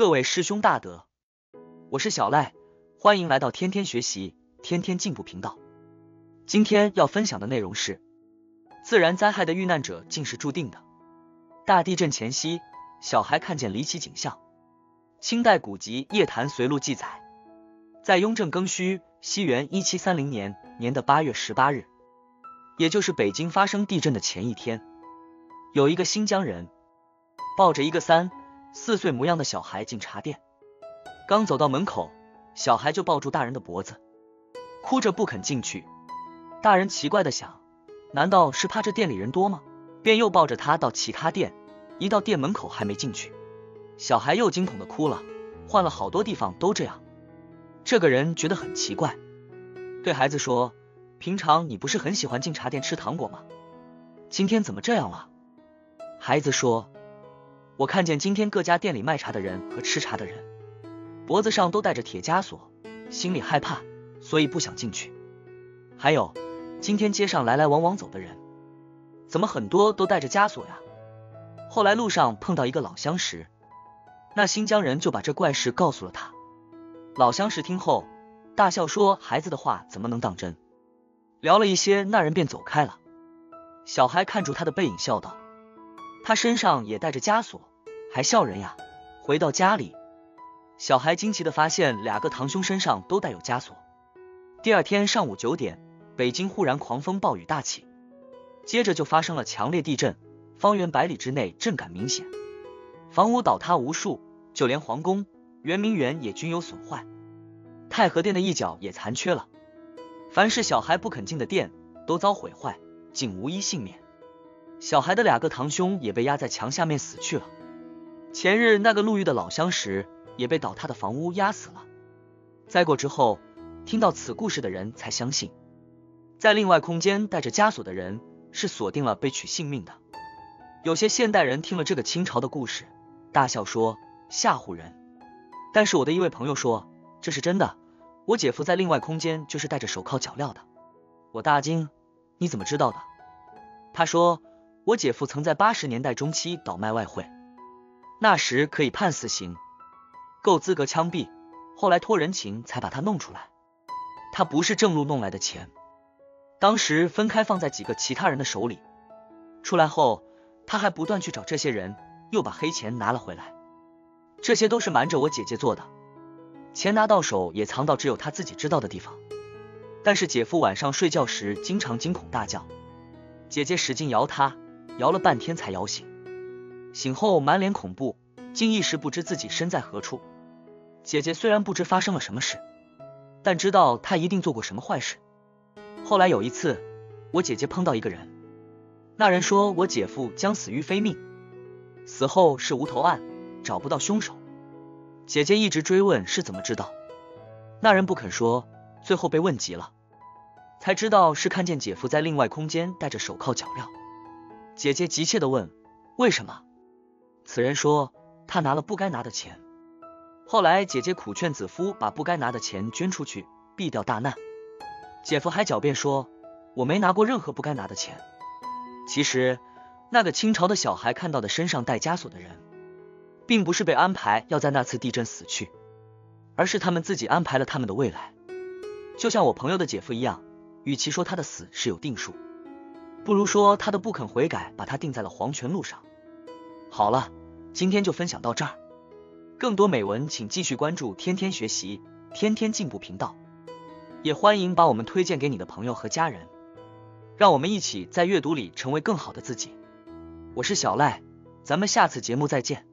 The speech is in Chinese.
各位师兄大德，我是小赖，欢迎来到天天学习、天天进步频道。今天要分享的内容是：自然灾害的遇难者竟是注定的。大地震前夕，小孩看见离奇景象。清代古籍《夜谭随录》记载，在雍正庚戌西元一七三零年年的八月十八日，也就是北京发生地震的前一天，有一个新疆人抱着一个三四岁模样的小孩进茶店，刚走到门口，小孩就抱住大人的脖子，哭着不肯进去。大人奇怪的想，难道是怕这店里人多吗？便又抱着他到其他店，一到店门口还没进去，小孩又惊恐的哭了。换了好多地方都这样，这个人觉得很奇怪，对孩子说：“平常你不是很喜欢进茶店吃糖果吗？今天怎么这样了？”孩子说：“我看见今天各家店里卖茶的人和吃茶的人脖子上都带着铁枷锁，心里害怕，所以不想进去。还有今天街上来来往往走的人。”怎么很多都带着枷锁呀？后来路上碰到一个老相识，那新疆人就把这怪事告诉了他。老相识听后大笑说：“孩子的话怎么能当真？”聊了一些，那人便走开了。小孩看住他的背影，笑道：“他身上也带着枷锁，还笑人呀？”回到家里，小孩惊奇的发现两个堂兄身上都带有枷锁。第二天上午九点，北京忽然狂风暴雨大起。接着就发生了强烈地震，方圆百里之内震感明显，房屋倒塌无数，就连皇宫、圆明园也均有损坏，太和殿的一角也残缺了。凡是小孩不肯进的殿都遭毁坏，竟无一幸免。小孩的两个堂兄也被压在墙下面死去了。前日那个路遇的老相识也被倒塌的房屋压死了。灾过之后，听到此故事的人才相信，在另外空间带着枷锁的人。是锁定了被取性命的。有些现代人听了这个清朝的故事，大笑说吓唬人。但是我的一位朋友说这是真的，我姐夫在另外空间就是戴着手铐脚镣的。我大惊，你怎么知道的？他说我姐夫曾在八十年代中期倒卖外汇，那时可以判死刑，够资格枪毙，后来托人情才把他弄出来。他不是正路弄来的钱。当时分开放在几个其他人的手里，出来后他还不断去找这些人，又把黑钱拿了回来。这些都是瞒着我姐姐做的，钱拿到手也藏到只有他自己知道的地方。但是姐夫晚上睡觉时经常惊恐大叫，姐姐使劲摇他，摇了半天才摇醒。醒后满脸恐怖，竟一时不知自己身在何处。姐姐虽然不知发生了什么事，但知道他一定做过什么坏事。后来有一次，我姐姐碰到一个人，那人说我姐夫将死于非命，死后是无头案，找不到凶手。姐姐一直追问是怎么知道，那人不肯说，最后被问急了，才知道是看见姐夫在另外空间戴着手铐脚镣。姐姐急切的问为什么？此人说他拿了不该拿的钱。后来姐姐苦劝子夫把不该拿的钱捐出去，避掉大难。姐夫还狡辩说：“我没拿过任何不该拿的钱。”其实，那个清朝的小孩看到的身上带枷锁的人，并不是被安排要在那次地震死去，而是他们自己安排了他们的未来。就像我朋友的姐夫一样，与其说他的死是有定数，不如说他的不肯悔改把他定在了黄泉路上。好了，今天就分享到这儿，更多美文请继续关注天天学习、天天进步频道。也欢迎把我们推荐给你的朋友和家人，让我们一起在阅读里成为更好的自己。我是小赖，咱们下次节目再见。